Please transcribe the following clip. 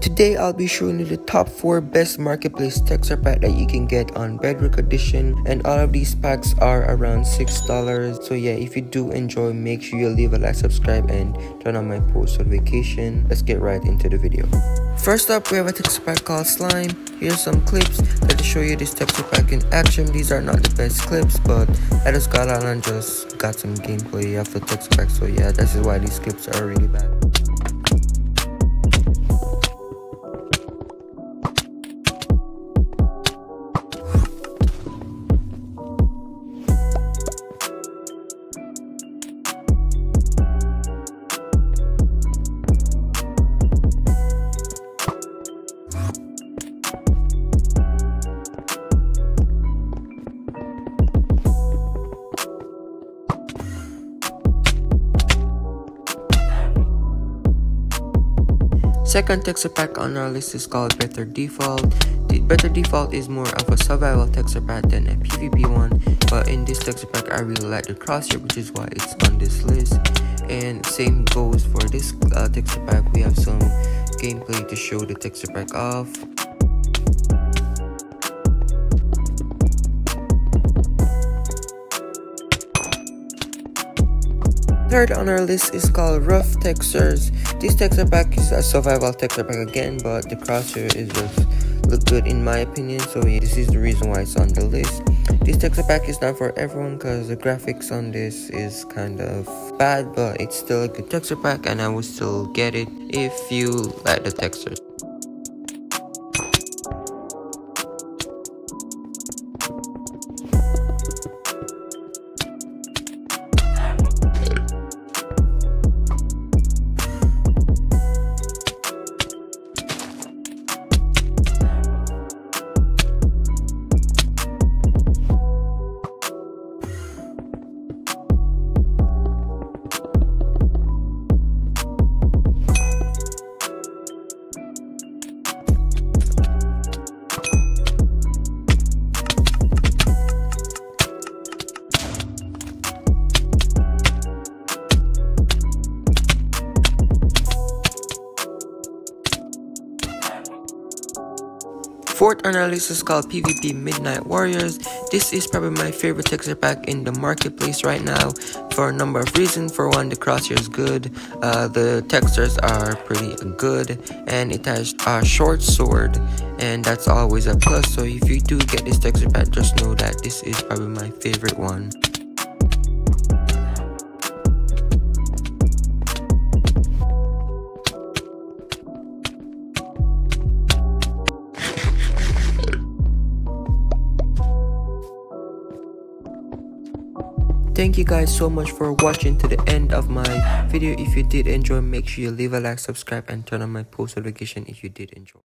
Today I'll be showing you the top 4 best marketplace texture pack that you can get on Bedrock Edition. And all of these packs are around $6 so yeah if you do enjoy make sure you leave a like subscribe and turn on my post notification. Let's get right into the video. First up we have a texture pack called slime. Here's some clips that show you this texture pack in action. These are not the best clips but I just got on and just got some gameplay the texture pack so yeah this is why these clips are really bad Second texture pack on our list is called Better Default. The Better Default is more of a survival texture pack than a PvP one, but in this texture pack I really like the crosshair which is why it's on this list. And same goes for this uh, texture pack, we have some gameplay to show the texture pack off. Third on our list is called Rough Textures. This texture pack is a survival texture pack again, but the crosshair is just look good in my opinion, so this is the reason why it's on the list. This texture pack is not for everyone because the graphics on this is kind of bad, but it's still a good texture pack and I would still get it if you like the textures. Fourth list is called PvP Midnight Warriors. This is probably my favorite texture pack in the marketplace right now for a number of reasons. For one, the crosshair is good, uh, the textures are pretty good, and it has a short sword, and that's always a plus. So if you do get this texture pack, just know that this is probably my favorite one. Thank you guys so much for watching to the end of my video. If you did enjoy, make sure you leave a like, subscribe, and turn on my post notification if you did enjoy.